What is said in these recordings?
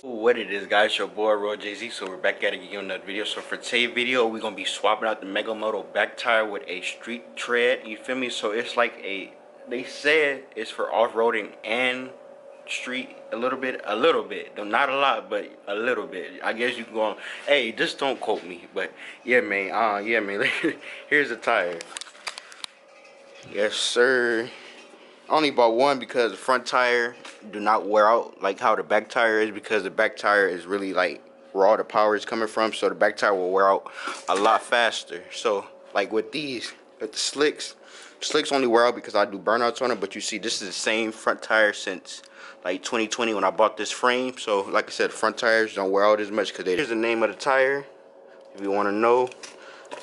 What it is guys, your boy Royal JZ, so we're back at it again another video. So for today's video, we're gonna be swapping out the Mega Moto back tire with a street tread, you feel me? So it's like a, they said it's for off-roading and street a little bit, a little bit, though not a lot, but a little bit. I guess you can go hey, just don't quote me, but yeah man, uh, yeah man, here's the tire. Yes sir. I only bought one because the front tire do not wear out like how the back tire is because the back tire is really like where all the power is coming from so the back tire will wear out a lot faster. So like with these with the slicks slicks only wear out because I do burnouts on it but you see this is the same front tire since like 2020 when I bought this frame. So like I said front tires don't wear out as much because here's the name of the tire if you want to know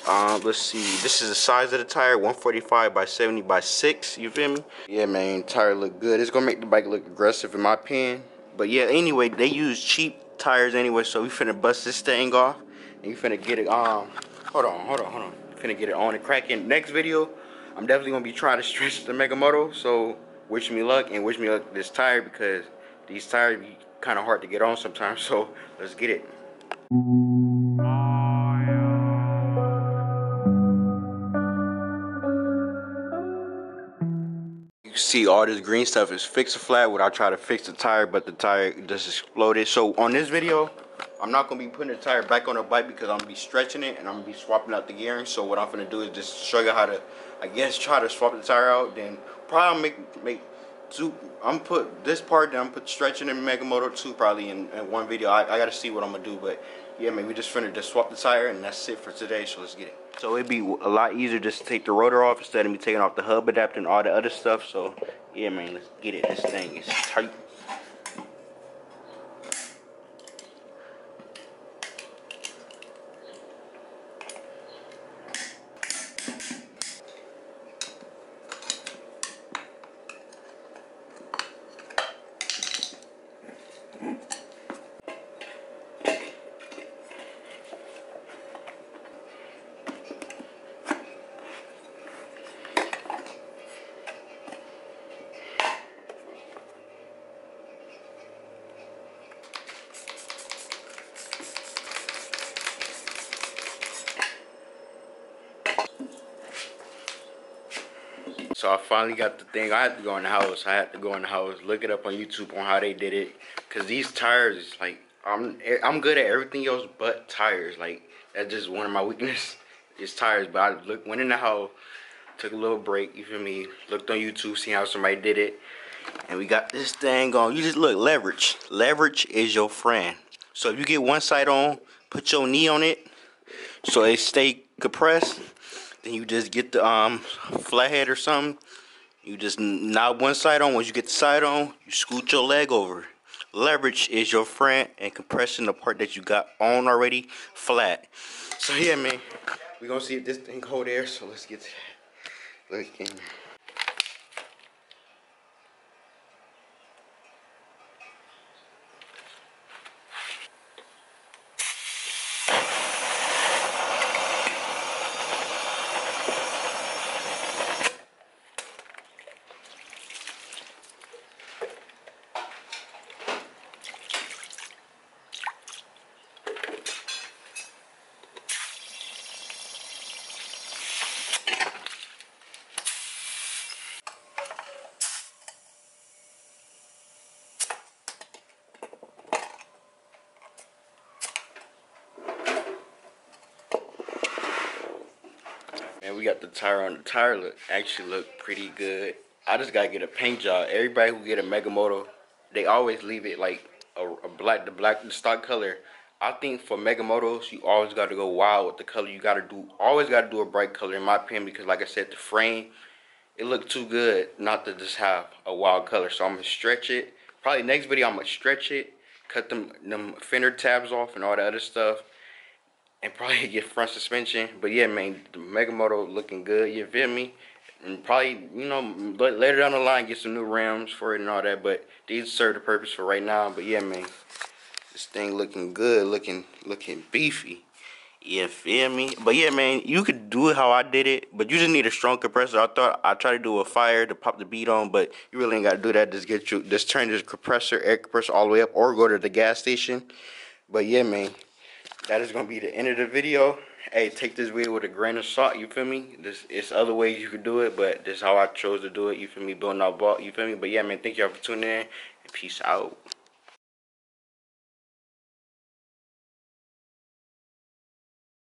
um, let's see. This is the size of the tire, 145 by 70 by 6. You feel me? Yeah, man. Tire look good. It's gonna make the bike look aggressive in my opinion. But yeah, anyway, they use cheap tires anyway, so we finna bust this thing off and you finna get it. Um, hold on, hold on, hold on. Finna get it on and cracking. Next video, I'm definitely gonna be trying to stretch the Mega Moto. So wish me luck and wish me luck this tire because these tires be kind of hard to get on sometimes. So let's get it. See all this green stuff is fix a flat without try to fix the tire but the tire just exploded. So on this video i'm not to be putting the tire back on the bike because i'm to be stretching it and i'm to be swapping out the gearing. So what i'm to do is just show you how to i guess try to swap the tire out. Then probably make make two i'm put this part then i'm put stretching in mega moto 2 probably in, in one video. I, I gotta see what i'm gonna do but yeah man we just finna just swap the tire and that's it for today so let's get it so it'd be a lot easier just to take the rotor off instead of me taking off the hub adapter and all the other stuff. So yeah, man, let's get it. This thing is tight. So I finally got the thing. I had to go in the house. I had to go in the house, look it up on YouTube on how they did it. Cause these tires is like I'm I'm good at everything else but tires. Like that's just one of my weaknesses is tires. But I look went in the house, took a little break. You feel me? Looked on YouTube, see how somebody did it, and we got this thing on. You just look leverage. Leverage is your friend. So if you get one side on, put your knee on it, so it stay compressed then you just get the um flathead or something. You just knock one side on. Once you get the side on, you scoot your leg over. Leverage is your friend and compressing the part that you got on already flat. So yeah, man, we're gonna see if this thing hold air. So let's get to that. And we got the tire on. The tire look actually look pretty good. I just gotta get a paint job. Everybody who get a Mega Moto, they always leave it like a, a black, the black, the stock color. I think for Mega Motos, you always got to go wild with the color. You got to do, always got to do a bright color in my opinion because like I said, the frame, it looked too good not to just have a wild color. So I'm to stretch it. Probably next video, I'm to stretch it, cut them, them fender tabs off and all the other stuff and probably get front suspension. But yeah, man, the Mega Moto looking good. You feel me? And probably, you know, later down the line, get some new rims for it and all that. But these serve the purpose for right now. But yeah, man, this thing looking good, looking looking beefy. You feel me? But yeah, man, you could do it how I did it, but you just need a strong compressor. I thought I tried to do a fire to pop the bead on, but you really ain't gotta do that. Just get you just turn this compressor, air compressor all the way up, or go to the gas station. But yeah, man, that is gonna be the end of the video. Hey, take this video with a grain of salt. You feel me? This it's other ways you could do it, but this is how I chose to do it. You feel me? Building out vault. You feel me? But yeah, man, thank y'all for tuning in and peace out.